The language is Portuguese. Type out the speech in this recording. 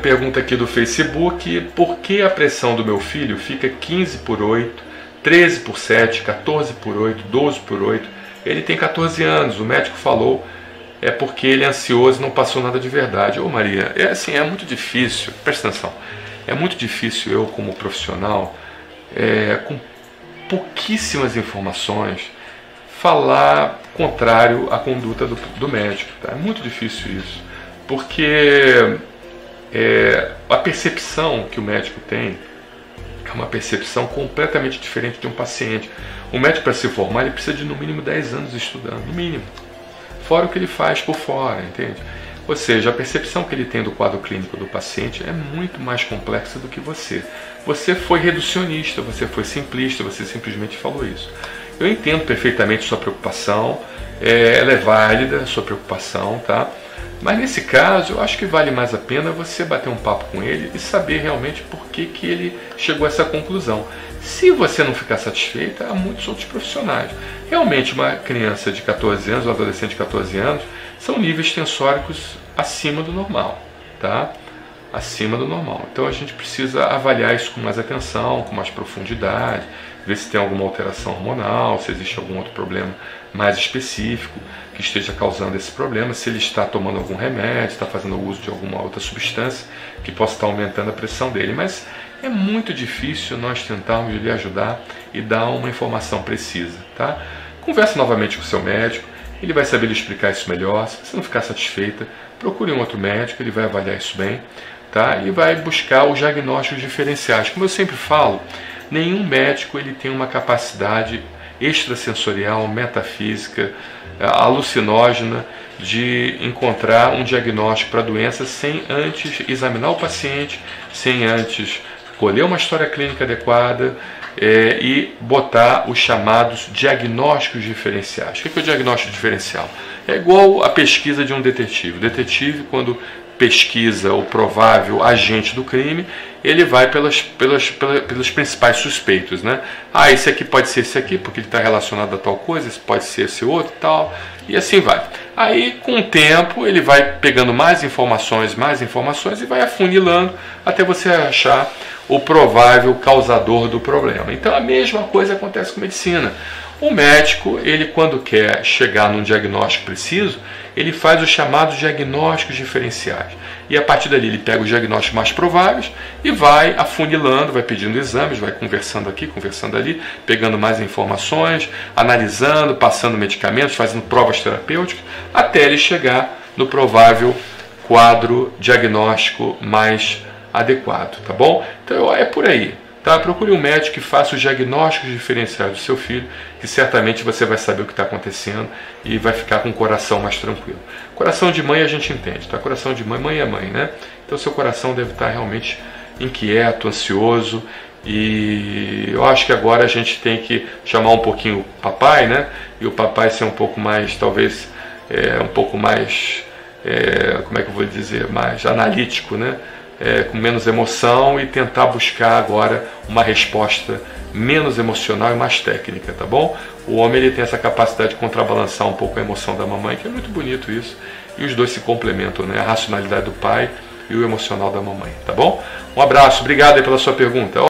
pergunta aqui do Facebook: por que a pressão do meu filho fica 15 por 8, 13 por 7, 14 por 8, 12 por 8? Ele tem 14 anos, o médico falou é porque ele é ansioso e não passou nada de verdade. Ô Maria, é assim, é muito difícil, presta atenção, é muito difícil eu como profissional, é, com pouquíssimas informações, falar contrário à conduta do, do médico. Tá? É muito difícil isso, porque é, a percepção que o médico tem é uma percepção completamente diferente de um paciente. O médico, para se formar, ele precisa de no mínimo 10 anos estudando, no mínimo. Fora o que ele faz por fora, entende? Ou seja, a percepção que ele tem do quadro clínico do paciente é muito mais complexa do que você. Você foi reducionista, você foi simplista, você simplesmente falou isso. Eu entendo perfeitamente sua preocupação, é, ela é válida, sua preocupação, tá? Mas nesse caso, eu acho que vale mais a pena você bater um papo com ele e saber realmente por que, que ele chegou a essa conclusão. Se você não ficar satisfeita, há muitos outros profissionais. Realmente, uma criança de 14 anos, um adolescente de 14 anos, são níveis tensóricos acima do normal, tá? Acima do normal. Então a gente precisa avaliar isso com mais atenção, com mais profundidade, ver se tem alguma alteração hormonal, se existe algum outro problema mais específico que esteja causando esse problema, se ele está tomando algum remédio, está fazendo uso de alguma outra substância que possa estar aumentando a pressão dele. Mas é muito difícil nós tentarmos lhe ajudar e dar uma informação precisa, tá? Converse novamente com o seu médico, ele vai saber lhe explicar isso melhor. Se você não ficar satisfeita, procure um outro médico, ele vai avaliar isso bem, tá? E vai buscar os diagnósticos diferenciais. Como eu sempre falo, nenhum médico ele tem uma capacidade extrasensorial, metafísica, é, alucinógena de encontrar um diagnóstico para a doença sem antes examinar o paciente, sem antes colher uma história clínica adequada é, e botar os chamados diagnósticos diferenciais. O que é o diagnóstico diferencial? É igual a pesquisa de um detetive. O detetive, quando pesquisa o provável agente do crime, ele vai pelas, pelas, pelas, pelos principais suspeitos, né? Ah, esse aqui pode ser esse aqui, porque ele está relacionado a tal coisa, esse pode ser esse outro tal, e assim vai. Aí, com o tempo, ele vai pegando mais informações, mais informações e vai afunilando até você achar o provável causador do problema. Então, a mesma coisa acontece com medicina. O médico, ele quando quer chegar num diagnóstico preciso, ele faz os chamados diagnósticos diferenciais. E a partir dali ele pega os diagnósticos mais prováveis e vai afunilando, vai pedindo exames, vai conversando aqui, conversando ali, pegando mais informações, analisando, passando medicamentos, fazendo provas terapêuticas, até ele chegar no provável quadro diagnóstico mais adequado, tá bom? Então é por aí. Tá? Procure um médico que faça os diagnósticos diferenciais do seu filho, que certamente você vai saber o que está acontecendo e vai ficar com o coração mais tranquilo. Coração de mãe a gente entende, tá? Coração de mãe, mãe é mãe, né? Então seu coração deve estar realmente inquieto, ansioso e eu acho que agora a gente tem que chamar um pouquinho o papai, né? E o papai ser um pouco mais, talvez, é, um pouco mais, é, como é que eu vou dizer, mais analítico, né? É, com menos emoção e tentar buscar agora uma resposta menos emocional e mais técnica, tá bom? O homem ele tem essa capacidade de contrabalançar um pouco a emoção da mamãe, que é muito bonito isso, e os dois se complementam, né? A racionalidade do pai e o emocional da mamãe, tá bom? Um abraço, obrigado pela sua pergunta.